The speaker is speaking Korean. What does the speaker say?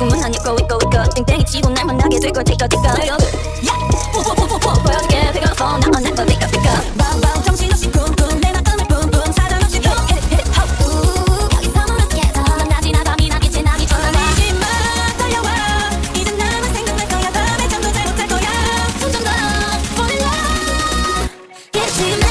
꿈은 아닐 거 있고 있고 땡땡이 치고 날 만나게 될걸 티까 티까 내 얼굴 야! 뽀뽀뽀뽀뽀 보여줄게. Pick up phone. 나만 내거 pick up pick up 바우바우 정신없이 꿈꿈 내 마음을 뿜뿜. 사정없이 hit it hit it ho 여기서 무너지게 더나 지나가 미나게 지나기 전에. 내지 마 달려와. 이젠 나만 생각날 거야. 밤에 잠도 잘 못 잘 거야. 손좀 걸어 fall in love. 예지마